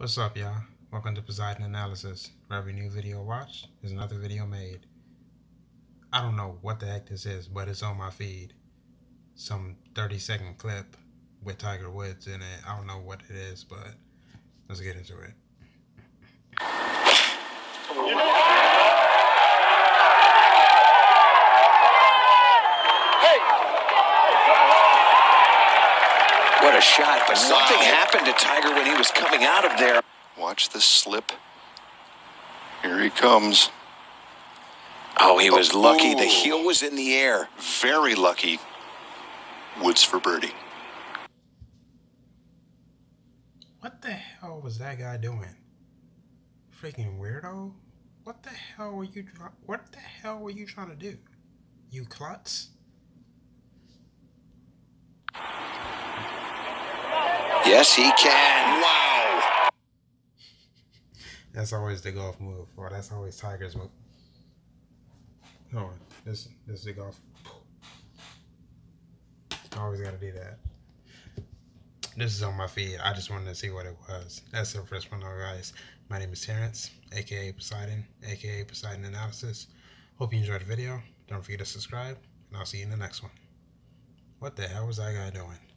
What's up, y'all? Welcome to Poseidon Analysis. For every new video watched, there's another video made. I don't know what the heck this is, but it's on my feed. Some 30 second clip with Tiger Woods in it. I don't know what it is, but let's get into it. What a shot, but something happened to Tiger when he was coming out of there. Watch the slip. Here he comes. Oh, he was Oh. lucky. The oh. heel was in the air. Very lucky. Woods for birdie. What the hell was that guy doing? Freaking weirdo! What the hell were you? try- What the hell were you trying to do? You klutz! Yes, he can. Wow. That's always the golf move, or that's always Tiger's move. Hold on, this this is the golf. Always gotta do that. This is on my feed. I just wanted to see what it was. That's the first one, guys. My name is Terrence, aka Poseidon, aka Poseidon Analysis. Hope you enjoyed the video. Don't forget to subscribe, and I'll see you in the next one. What the hell was that guy doing?